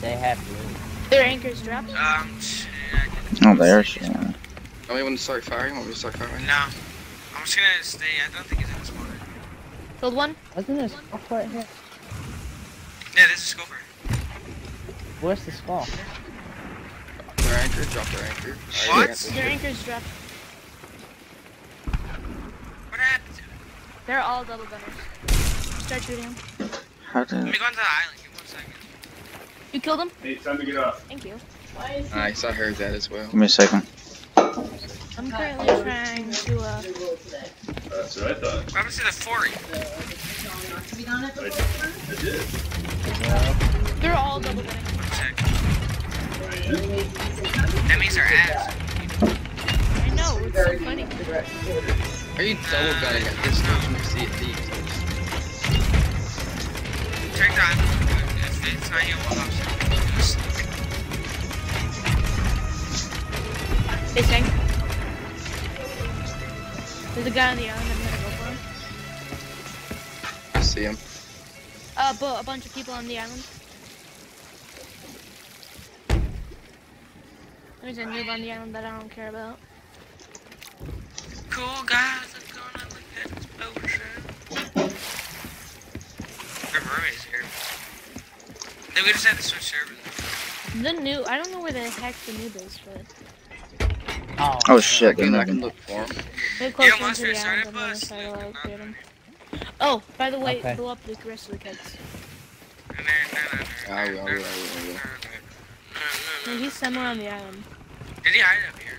They have blue. Their anchors dropped. Um, shit, I didn't- Oh, there's yeah. Want me want to start firing? Want me to start firing? No. I'm just gonna stay. I don't think he's in the spawn. Killed one. Wasn't there a skull right here? Yeah, this is Scoper. Where's the skull? Their anchor, drop their anchor. What? Alright, Their anchors dropped. What happened to him? They're all double gunners. Start shooting them. How Let did? me go into the island. Give me one second. You killed them? Hey, time to get off. Thank you. Nice, I heard that as well. Give me a second. I'm currently trying to uh That's what I thought. What happened to the Fori? I did. they're all double gunning. One sec. That means they're ass. I know, it's so funny. Are you double gunning at this stage when you see it deep? Check the They sank. There's a guy on the island. I'm gonna go for him. I see him. Uh, but a bunch of people on the island. There's a noob on the island that I don't care about. Cool guys, let's go on with that exposure. Our mermaid's here. Then we just had to switch servers. The new, I don't know where the heck the noob is, but Oh, Oh shit, I they're can, I can moving. look for him. they're close almost into the island. I'm try to locate them. Oh, by the way, Okay. blow up the rest of the kegs. I will, I will, I will, I will. No, he's somewhere on the island. Did he hide up here?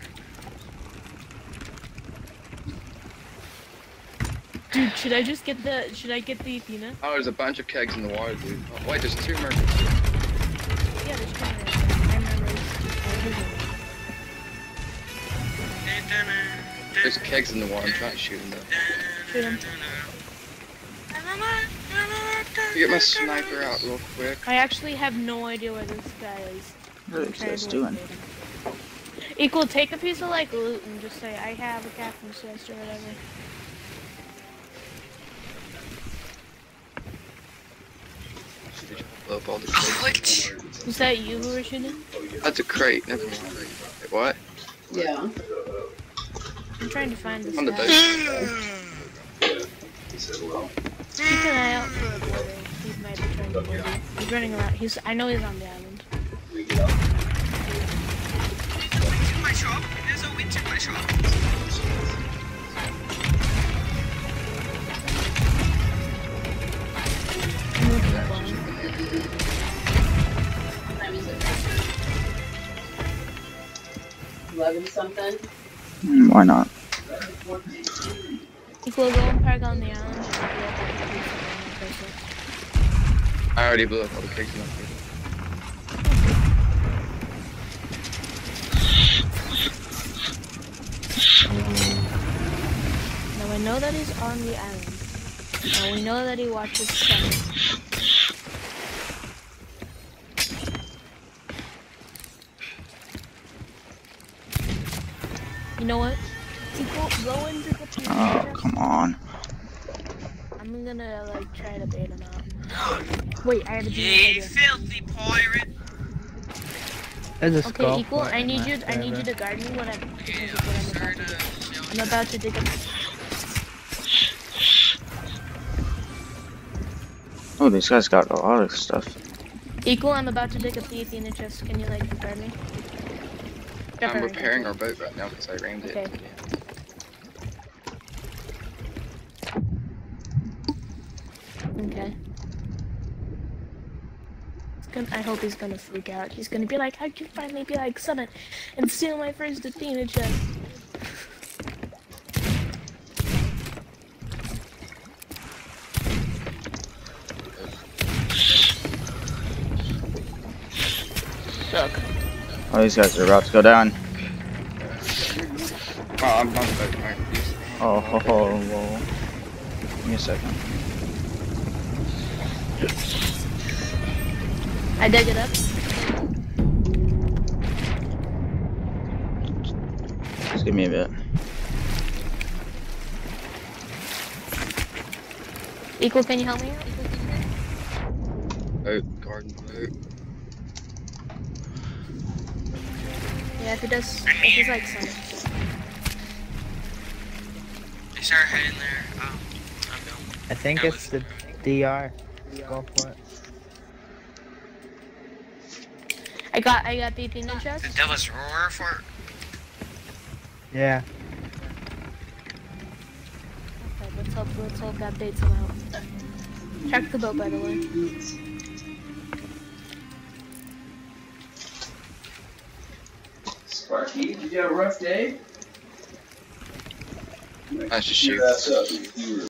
Dude, should I just get the? Should I get the Athena? Oh, there's a bunch of kegs in the water, dude. Oh, wait, there's two mermaids. Yeah, there's two. I remember. There's kegs in the water. I'm trying to shoot them though. Shoot him. Get my sniper out real quick. I actually have no idea where this guy is. What are I'm these trying guys to doing? Equal, take a piece of like loot and just say I have a captain's chest or whatever. Did you up all the kegs? What? Was that you who were shooting? That's a crate. Never mind. Wait, what? Yeah. I'm trying to find this On the guy. boat. Keep an eye out for the border. He might be trying to board. He's running around. He's. I know he's on the island. There's a witch in my shop. There's a witch in my shop. 11 something? Hmm, why not? If go on the island, I already blew up all the crazy Now I know that he's on the island. Now we know that he watches Sunny. You know what? Equal, go into the Oh, come on. I'm gonna like try to bait him out. Wait, I have a Ye genius idea. filthy pirate. There's a Okay, skull. equal. I need you. I need you to guard me when I'm. Okay, because of what I'm about to I'm about to dig up. Oh, these guys got a lot of stuff. Equal. I'm about to dig up the Athena chest. Can you like guard me? Drop I'm repairing our boat right now because I rammed it. Okay. Okay. Gonna, I hope he's gonna freak out. He's gonna be like, how'd you finally be like Summit and steal my first Athena chest? Look, Oh, these guys are about to go down. Oh, I'm on the boat. Oh, ho, ho, whoa. Give me a second. I dug it up. Just give me a bit. Equal, can you help me out? Equal, can you help me? boat, garden boat. Yeah, if it does, if it's like sun. They start heading there. Um, I'm going. I think That it's the DR. Go for it. I got, I got the Athena chest. The Devil's Roar for Yeah. Okay, let's hope, let's hope that baits him out. Check the boat, by the way. Did you have a rough day? That's just Your